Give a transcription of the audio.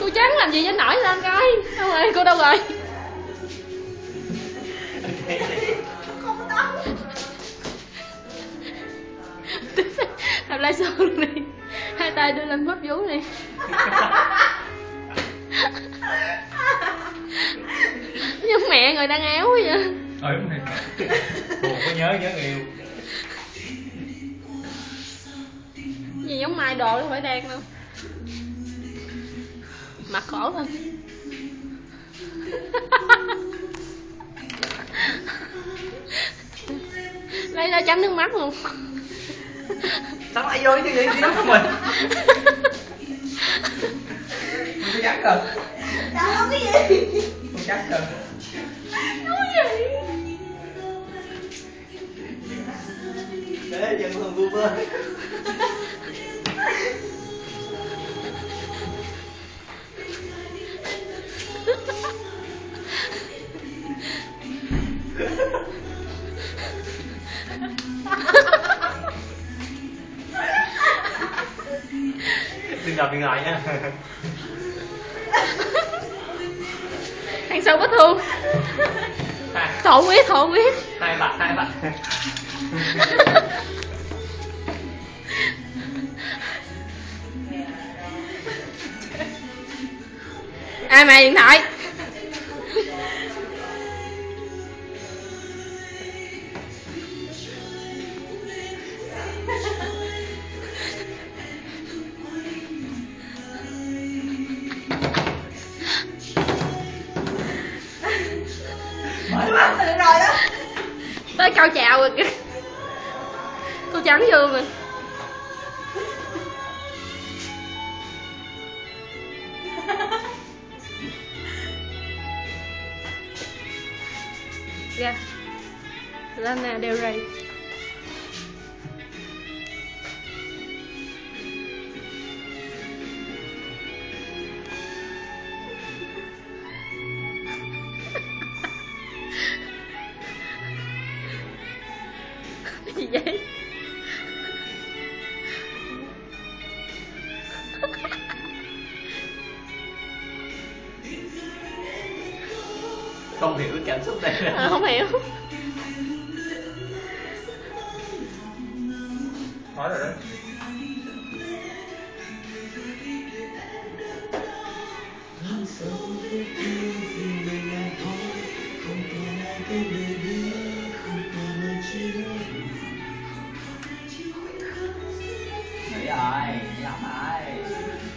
cô chán làm gì cho nổi lên coi đâu rồi cô đâu rồi? Làm lại sâu luôn đi. Hai tay đưa lên bóp vú đi. Giống mẹ người đang áo vậy. Ừ đúng buồn có nhớ nhớ yêu. Giống mai đồ đâu phải đen đâu mặt khổ hơn lấy ra chấm nước mắt luôn. Sao lại vô chứ gì chứ của mình. Mình có chắc rồi Đâu có cái gì Không chắc rồi Thế vẫn còn vu vơ Đừng gặp điện thoại nha. Thằng sâu bất thương? Hai. Thổ huyết thổ huyết hai bạn hai bạn ai mày điện thoại. Rồi tới câu chào rồi. Kìa cô trắng vô mà yeah Lana Del Rey gì vậy. không hiểu cái cảm xúc này. À, không hiểu. Nói rồi đấy Đấy rồi, lắm rồi